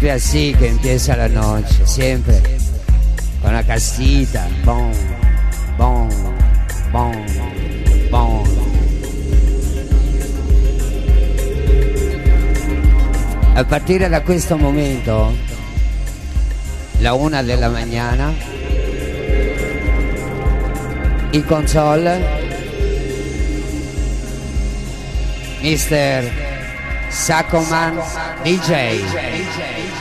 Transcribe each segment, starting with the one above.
siempre así que empieza la noche, siempre. Con la casita. Bom, bom, bom, bom. A partire da questo momento, la una della mañana, in console, Mr. Sacoman DJ. In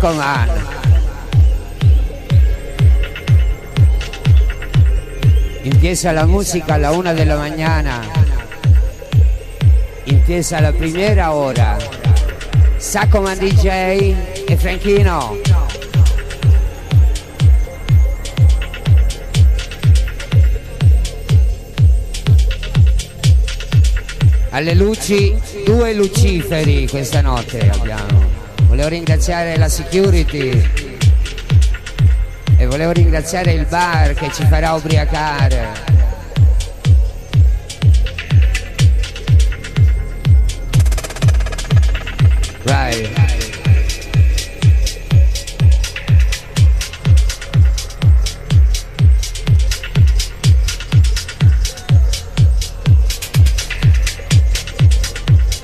Sacoman. Empieza la música a la una de la mañana. Empieza la primera hora. Sacoman DJ e Franchino. Alle luci, due luciferi questa notte abbiamo. Volevo ringraziare la security e volevo ringraziare il bar che ci farà ubriacare.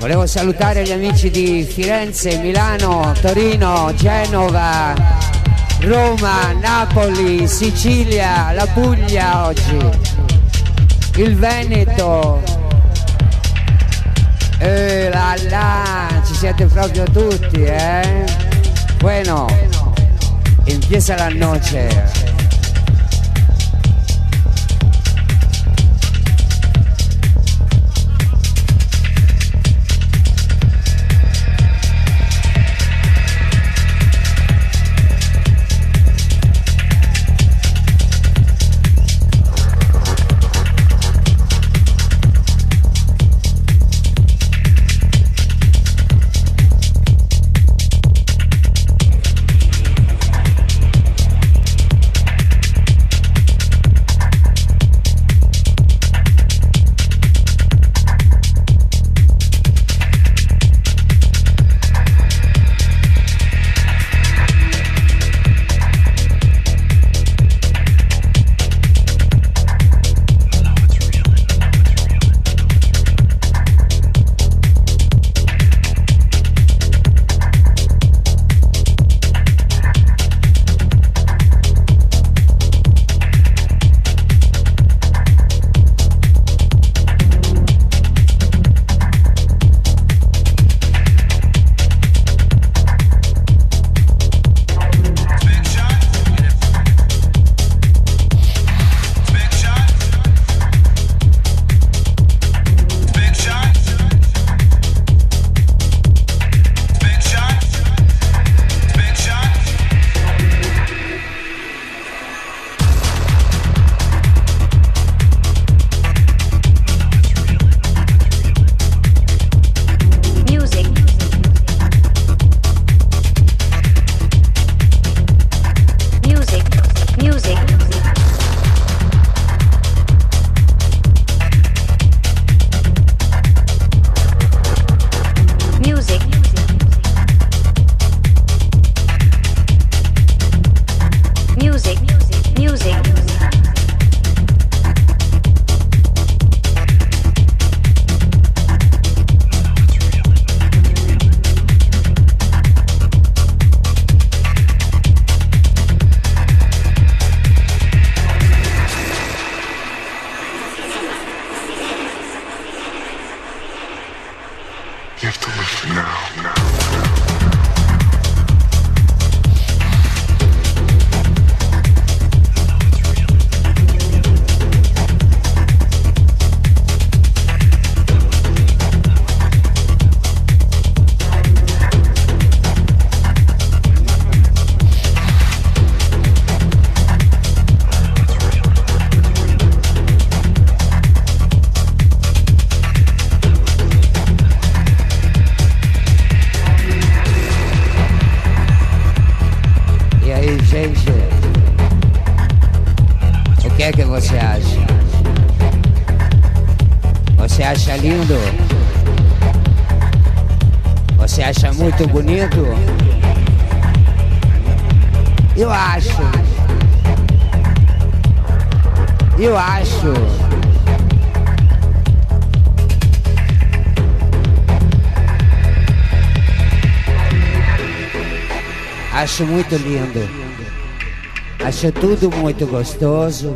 Volevo salutare gli amici di Firenze, Milano, Torino, Genova, Roma, Napoli, Sicilia, la Puglia oggi, il Veneto. Eh là là, ci siete proprio tutti, eh? Bueno, empieza la noche. Acho muito lindo. Acho tudo muito gostoso.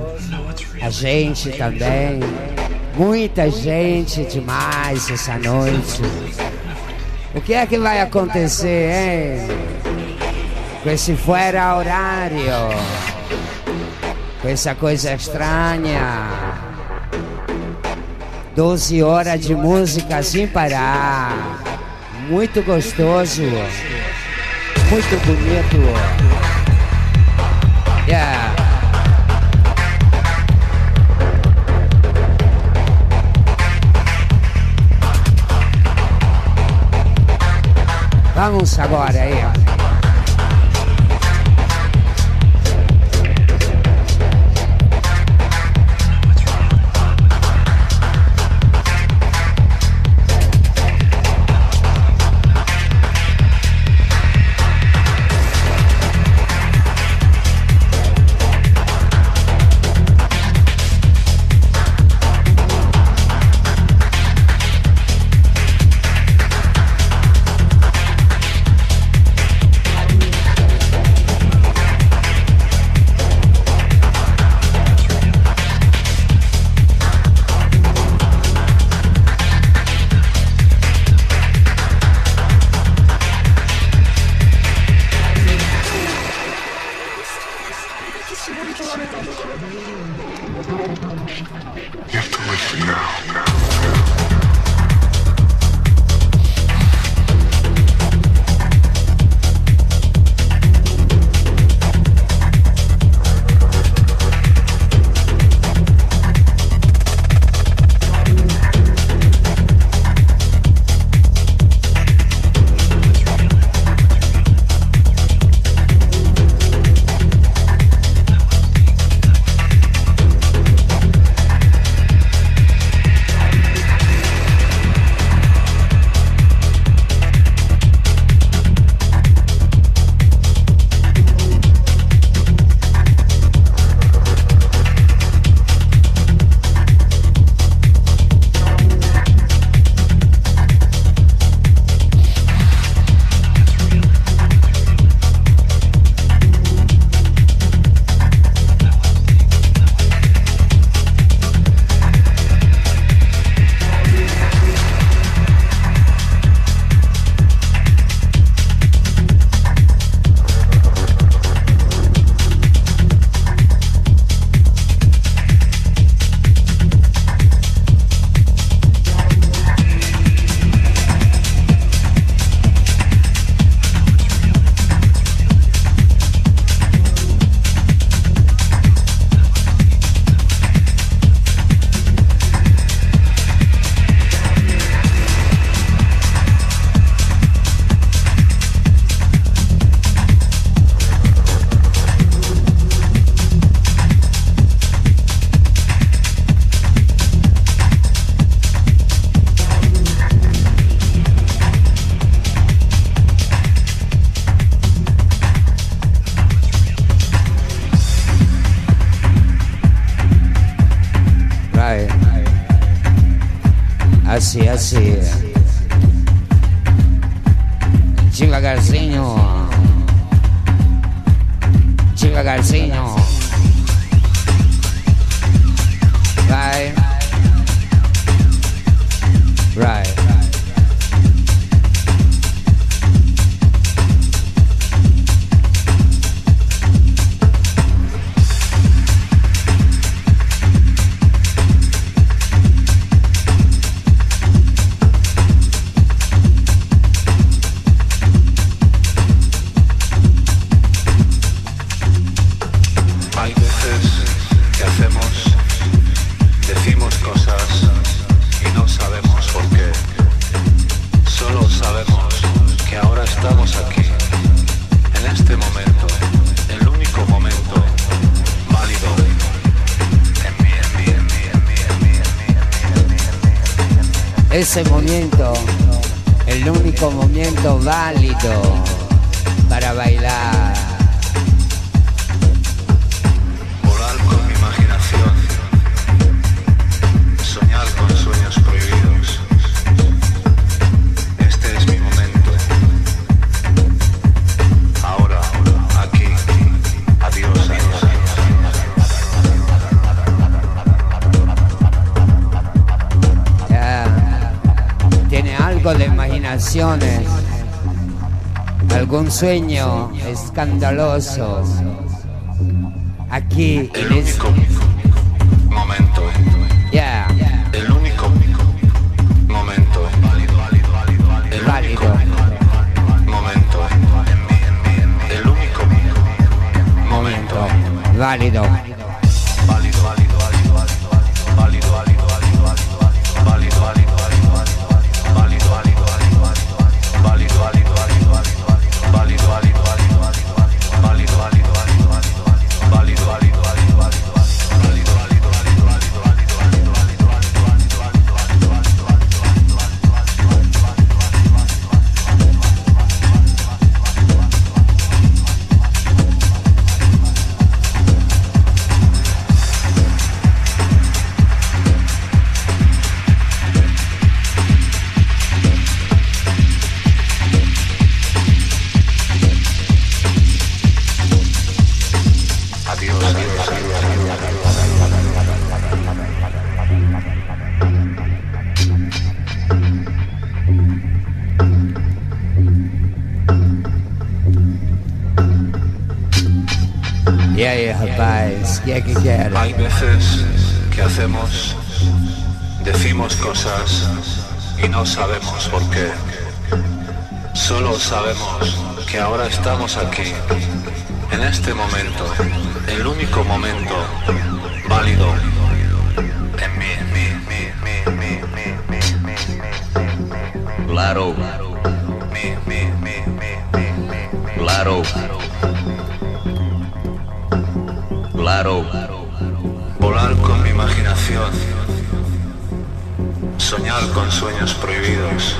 A gente também. Muita gente demais essa noite. O que é que vai acontecer, hein? Com esse fora horário. Com essa coisa estranha. 12 horas de música sem parar. Muito gostoso muito bonito. Yeah. Vamos agora aí. Allora, se hace sueño escandaloso. Aquí el único este Hay veces que hacemos, decimos cosas y no sabemos por qué. Solo sabemos que ahora estamos aquí, en este momento, el único momento válido en. Claro. Claro. Volar con mi imaginación. Soñar con sueños prohibidos.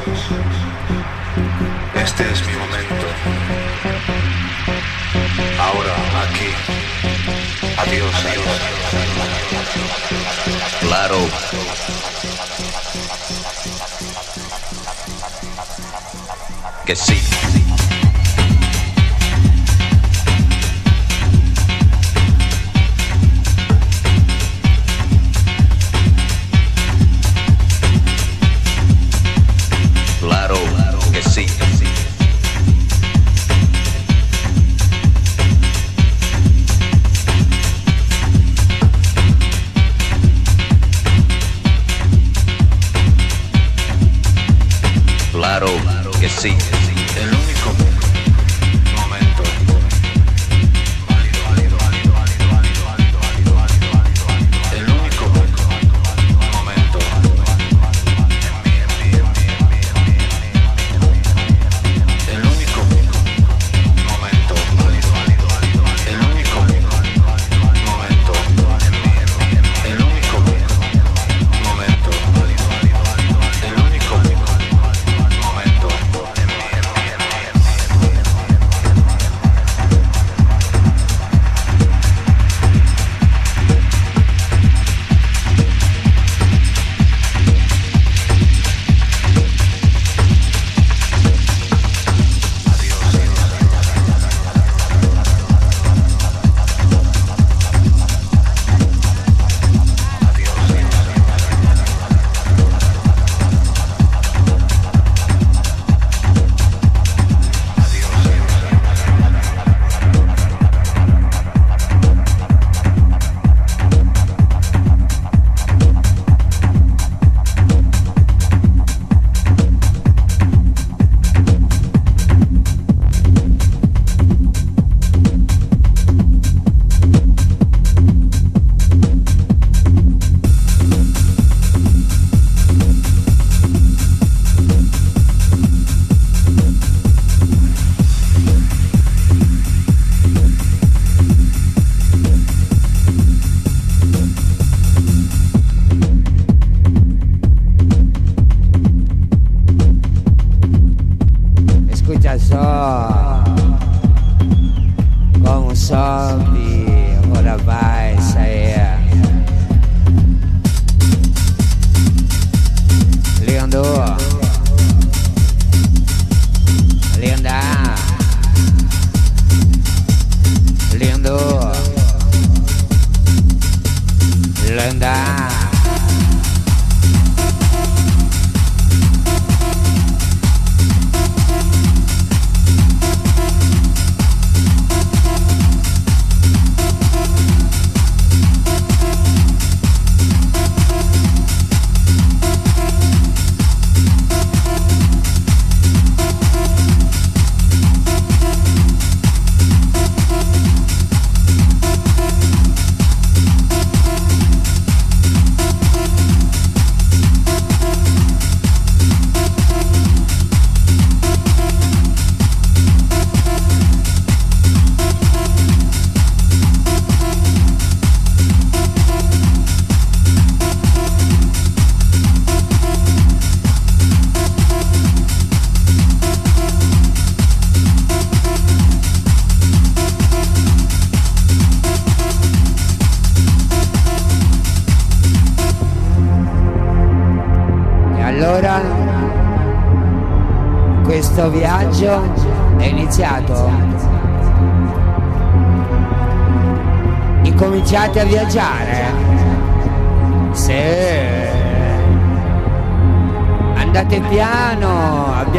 Este es mi momento. Ahora, aquí. Adiós, adiós. Claro. Que sí.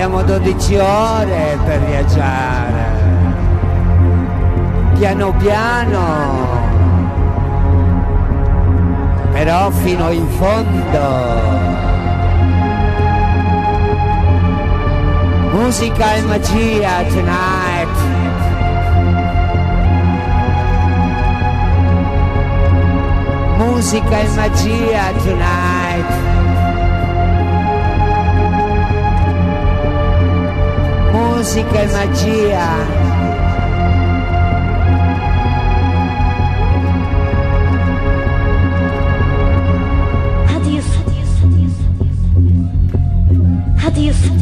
Abbiamo 12 ore per viaggiare. Piano piano. Però fino in fondo. Musica e magia tonight. Musica e magia tonight. Musica e magia. Adios. Adios. Adios.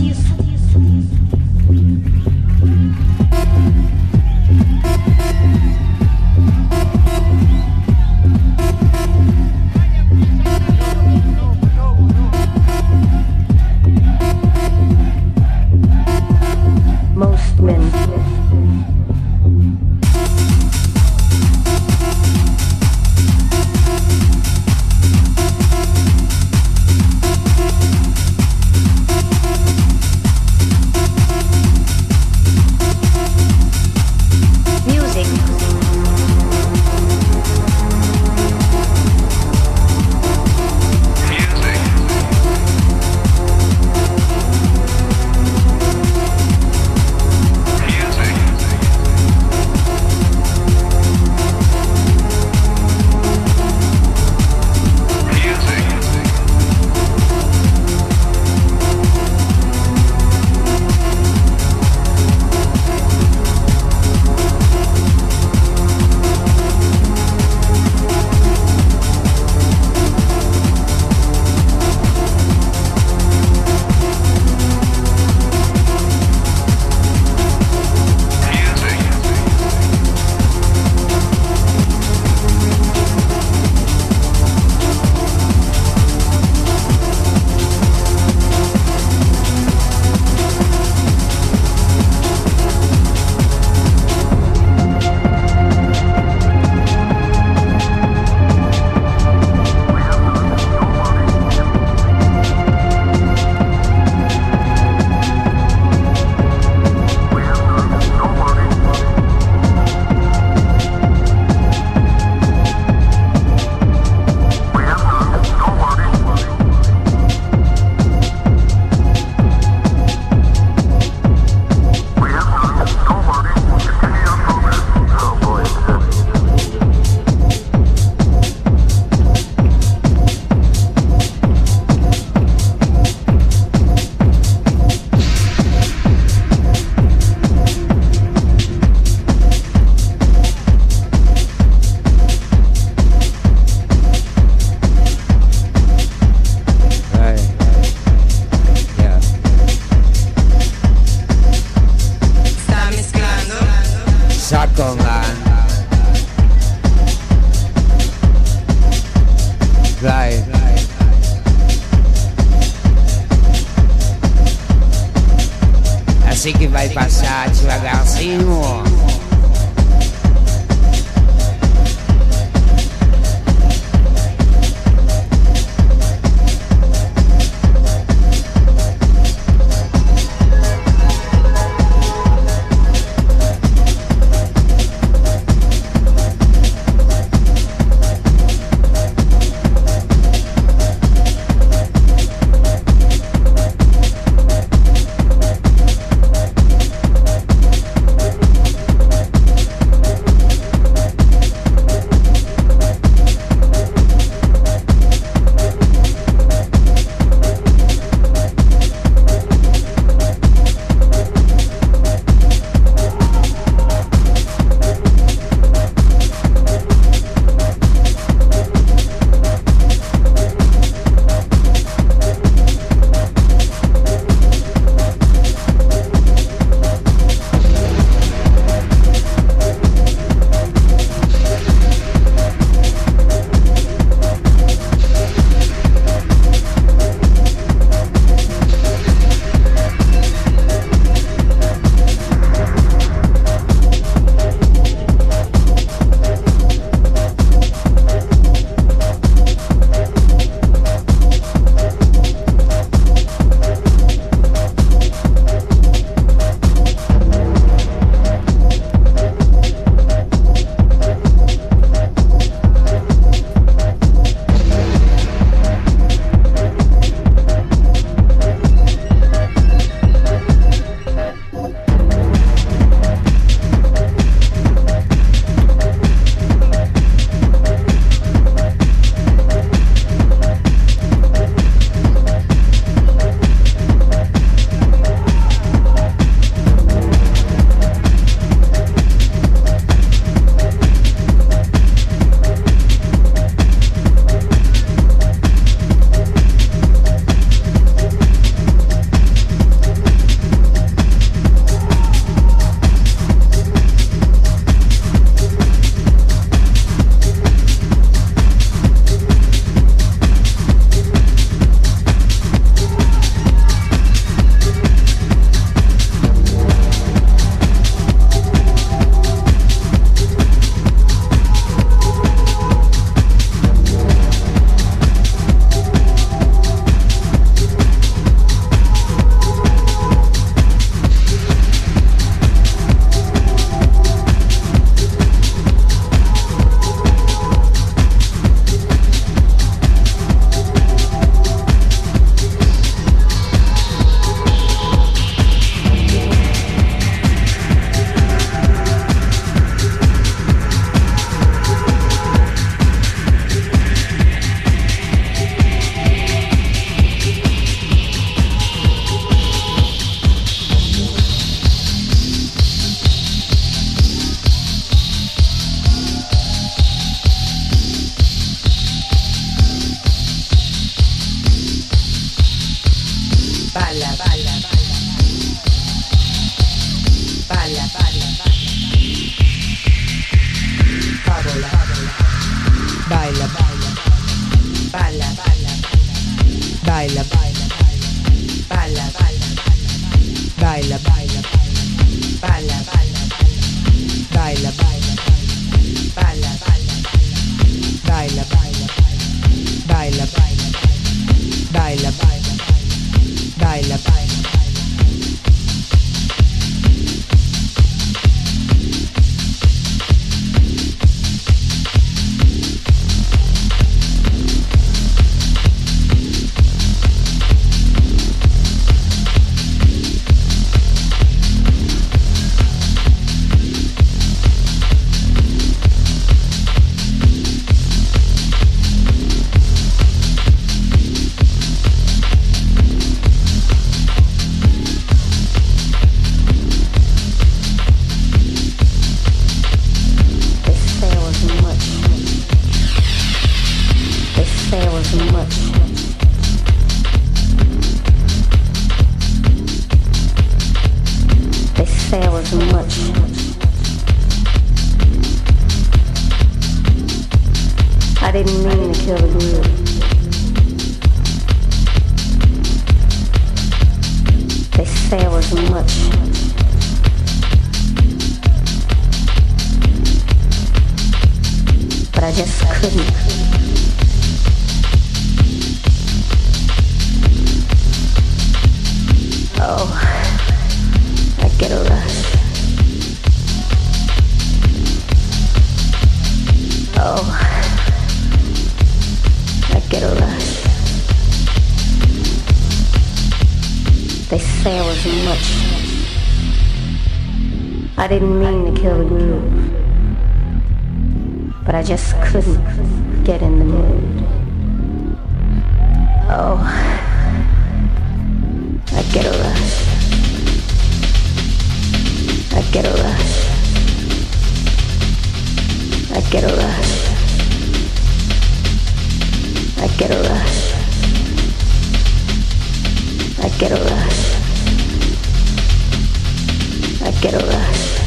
I get a rush.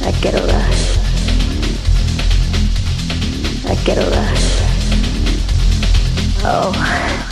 I get a rush. I get a rush. Oh.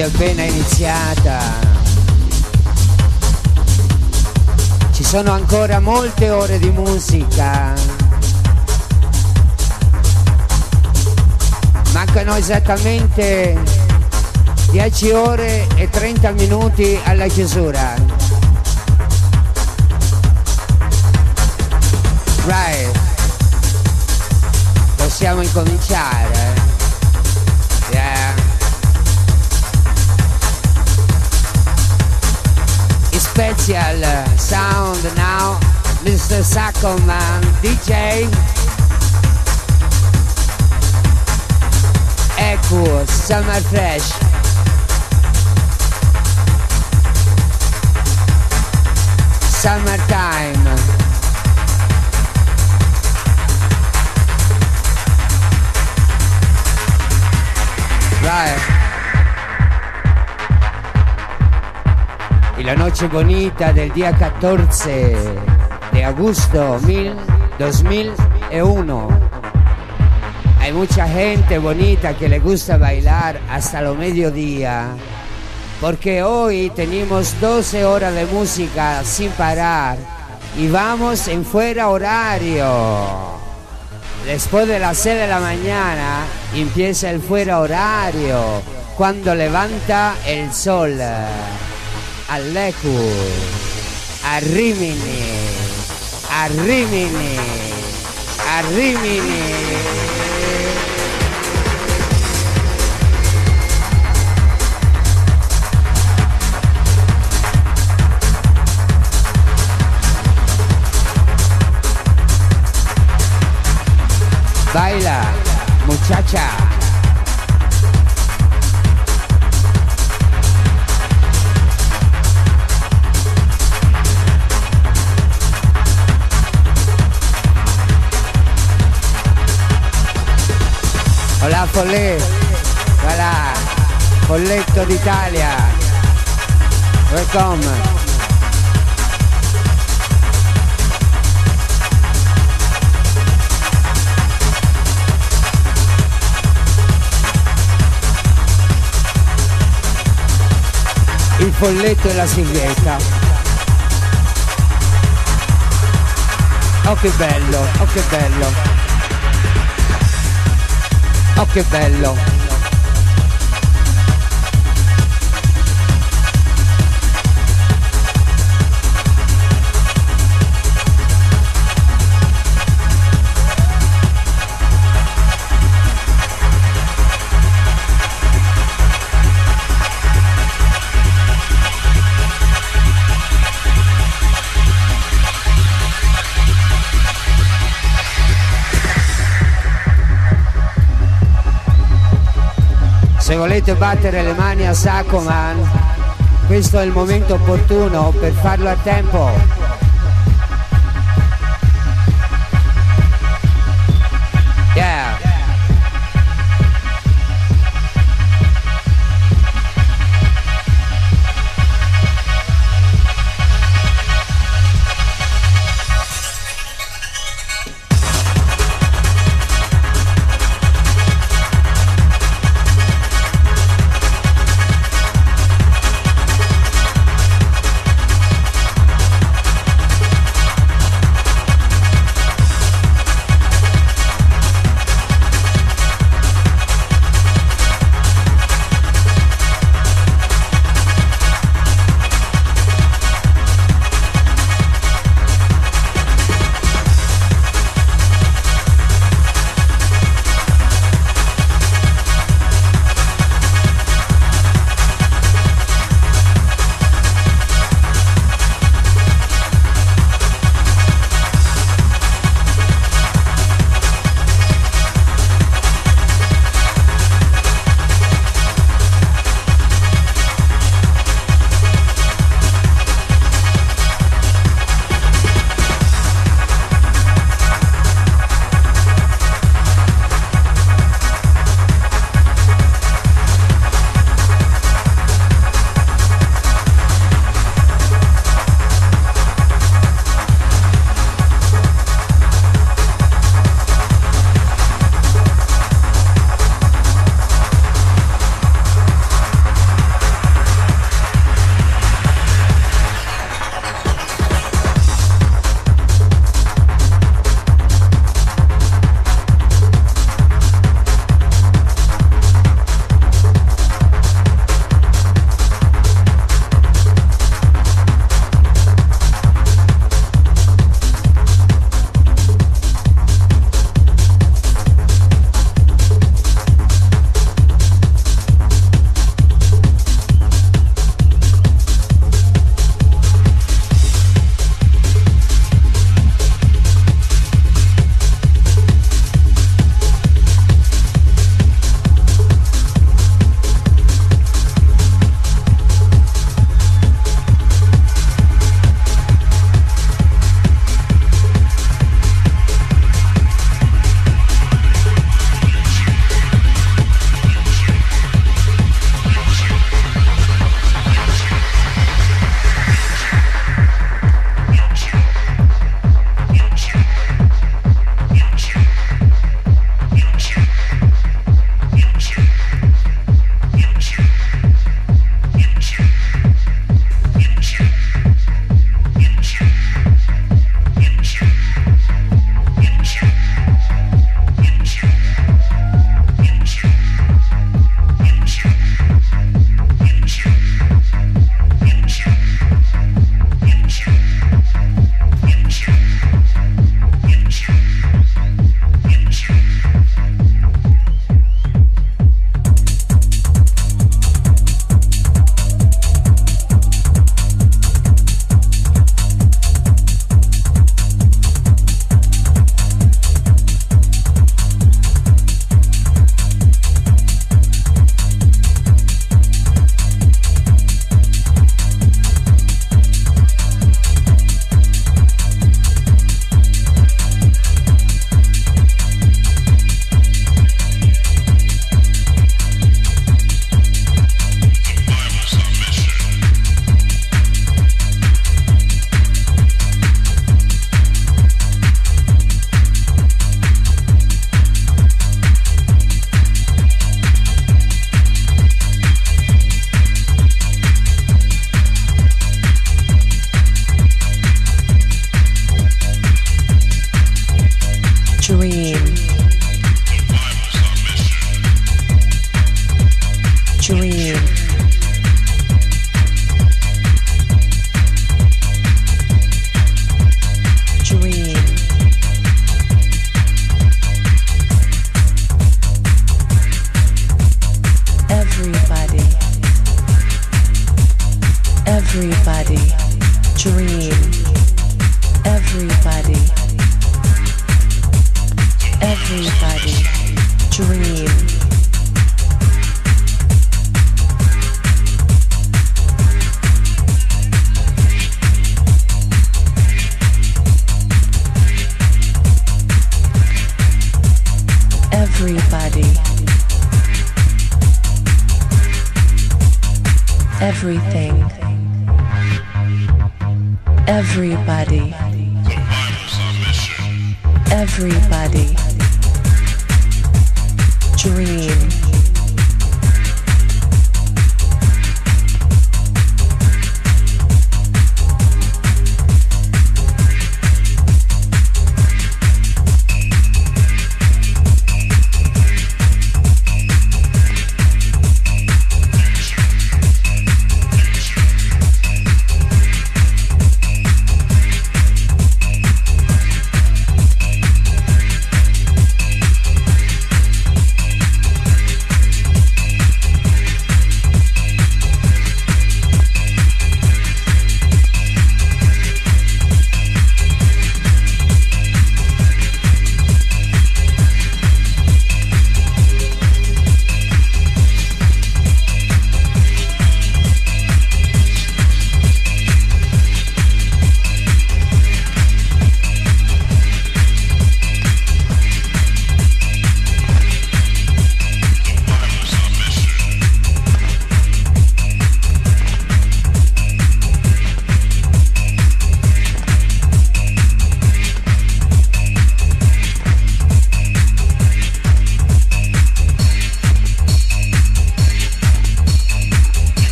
È appena iniziata. Ci sono ancora molte ore di musica. Mancano esattamente 10 ore e 30 minuti alla chiusura. Right. Possiamo incominciare. Special uh, sound now, Mr. Sacco Man, DJ. Echo, Summer Fresh. Summertime. Right. La noche bonita del día 14 de agosto 2001. Hay mucha gente bonita que le gusta bailar hasta lo mediodía. Porque hoy tenemos 12 horas de música sin parar y vamos en fuera horario. Después de las 6 de la mañana empieza el fuera horario, cuando levanta el sol. A Lecu, a Rimini, a Rimini, a Rimini. Baila, muchacha. Follè, voilà, Folletto d'Italia. Welcome. il folletto e la sigletta. Oh che bello, oh che bello. Oh che bello. Se volete battere le mani a sacco, man, questo è il momento opportuno per farlo a tempo.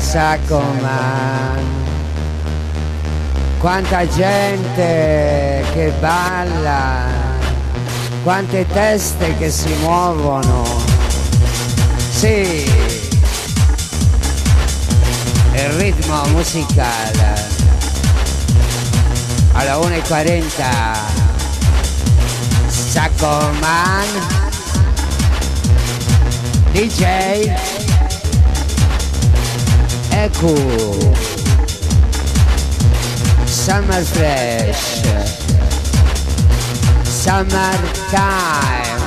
Sacco, man. Quanta gente che balla, quante teste che si muovono. Sì, il ritmo musicale. Alla 1.40, Sacco Man. DJ Ecco. Summer Fresh Summer Time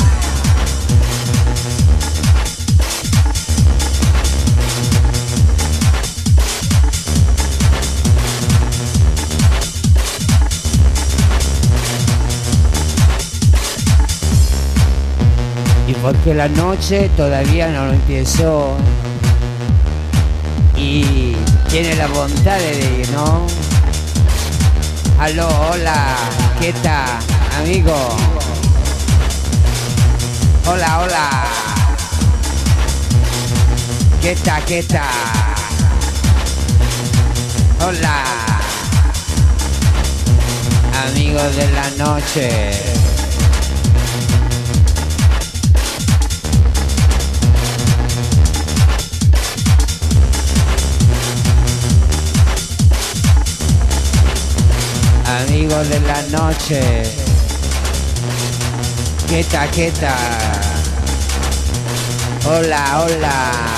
Y porque la noche todavía no empezó y tiene la bondad de ¿no? Aló, hola, ¿qué tal, amigo? Hola, hola. ¿Qué tal, qué tal? Hola. Amigos de la noche. Amigos de la noche. ¿Qué qué tal? Hola, hola.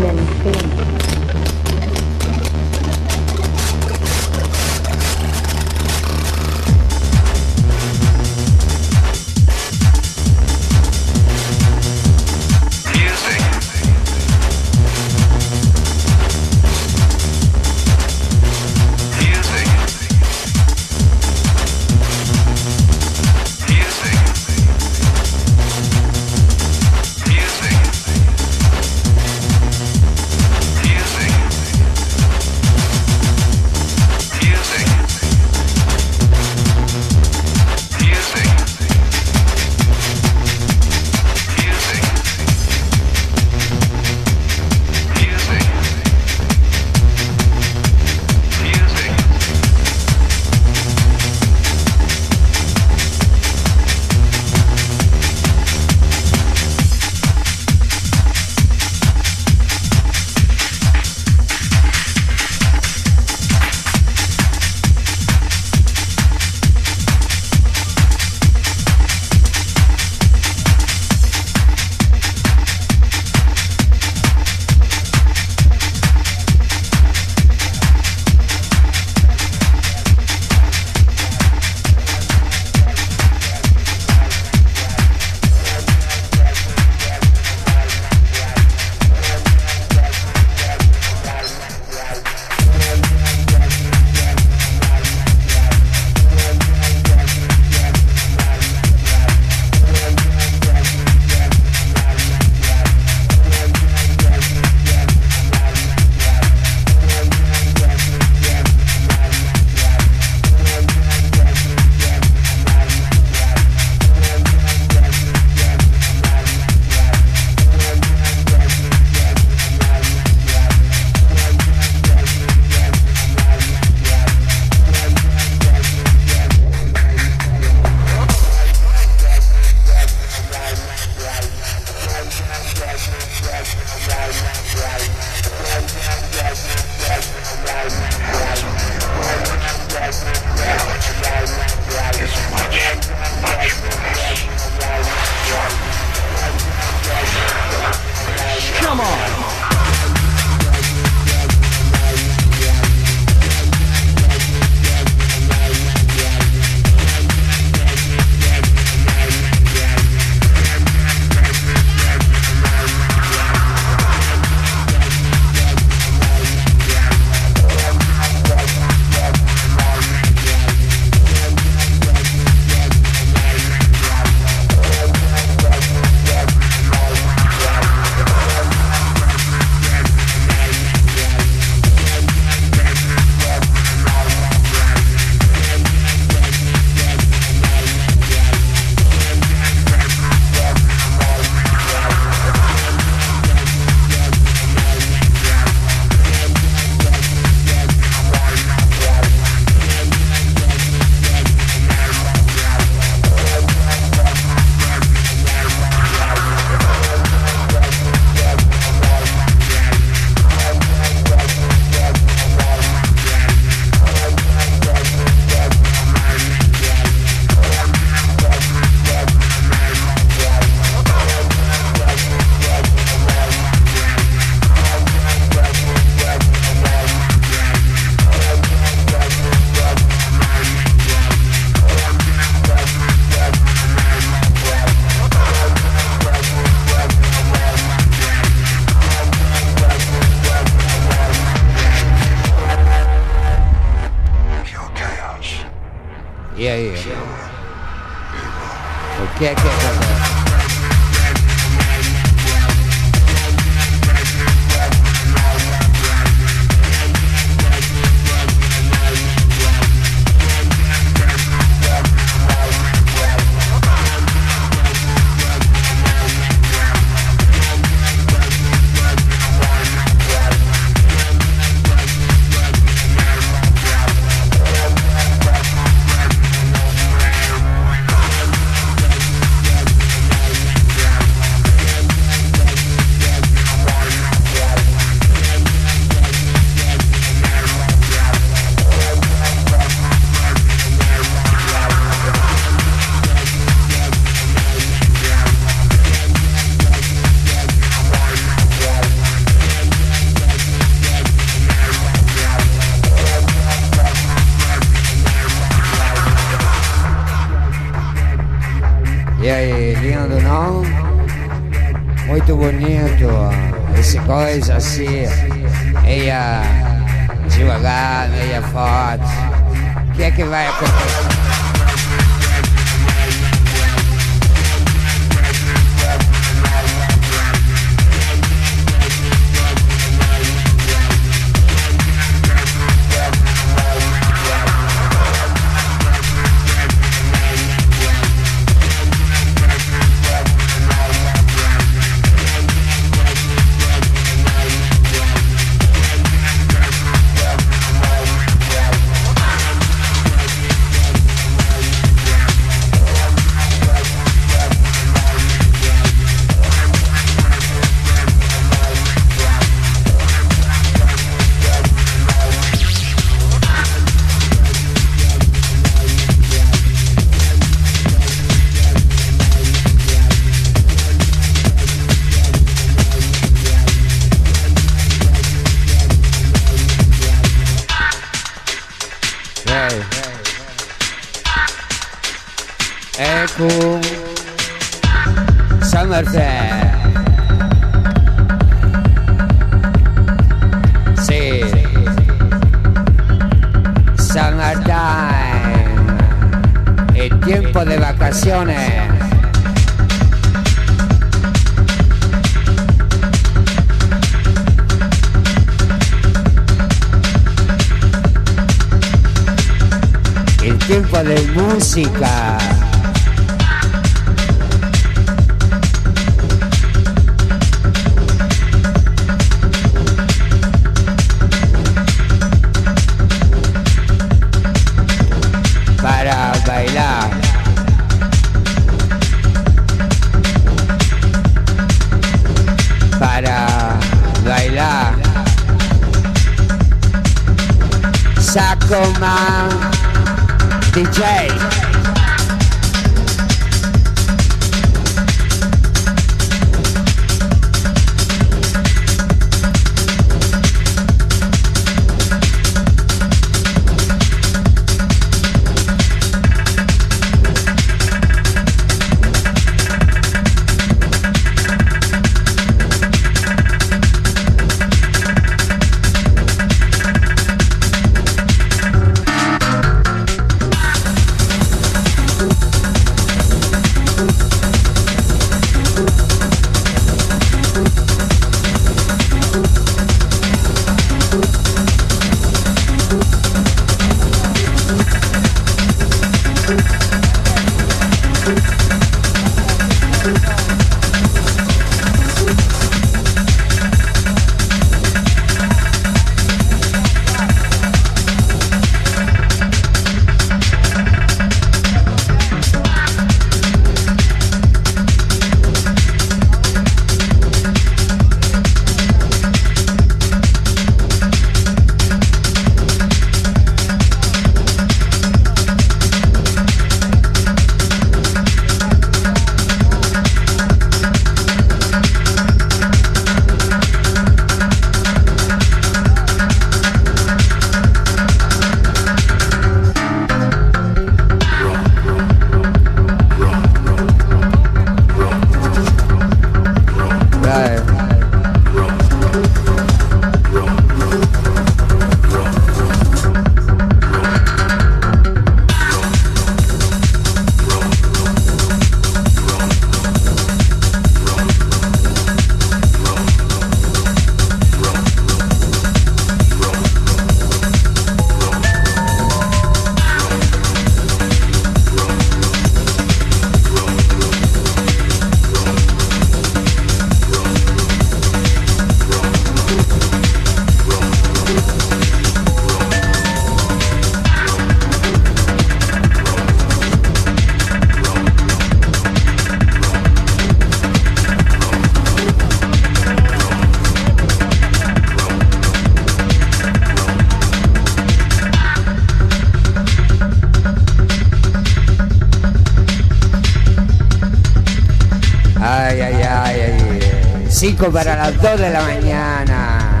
Ay, ay, ay, ay. 5 para las 2 de la mañana.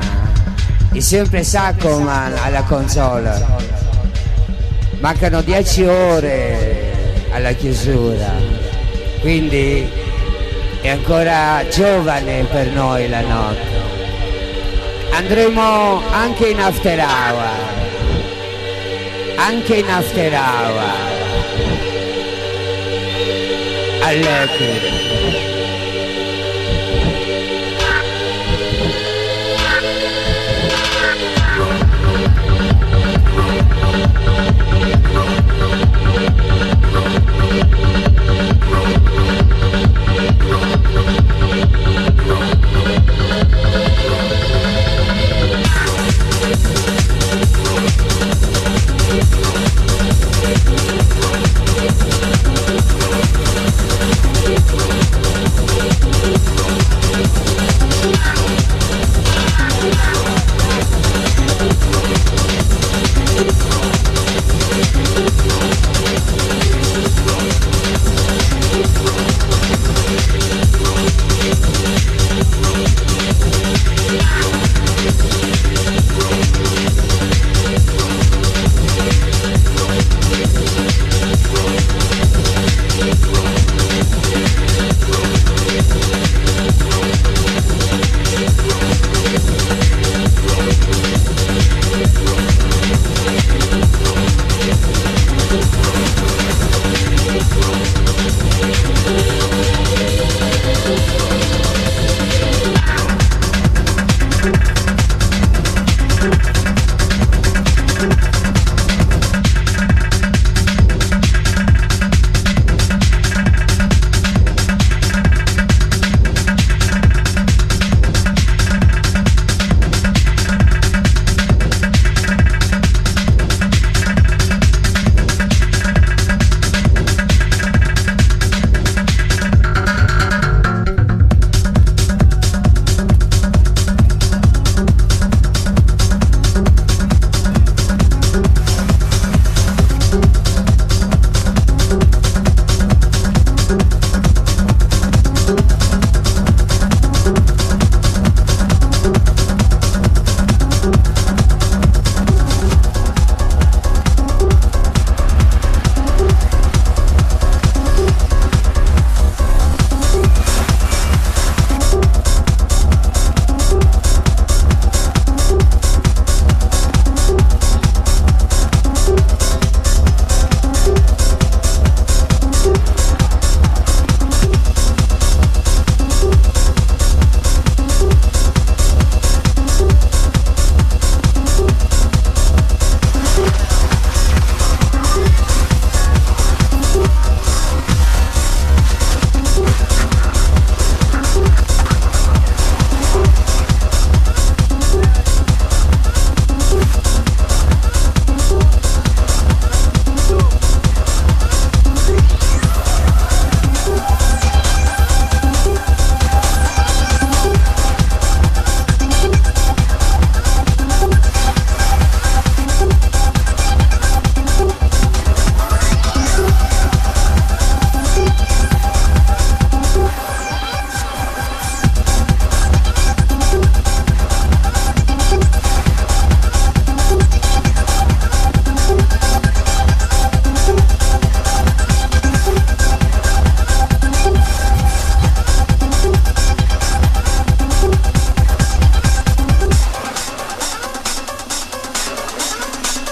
Y sempre Saccoman alla console. Mancano 10 ore alla chiusura. Quindi è ancora giovane per noi la notte. Andremo anche in after hour. Anche in after hour. Allegri.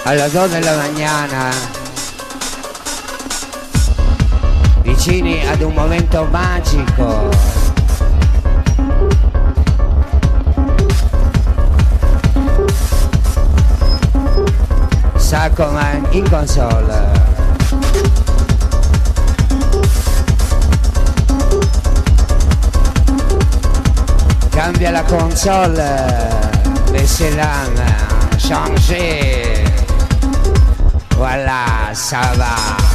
Alla donna della mañana. Vicini ad un momento magico. Saccoman in console. Cambia la console. Besselam changer o a.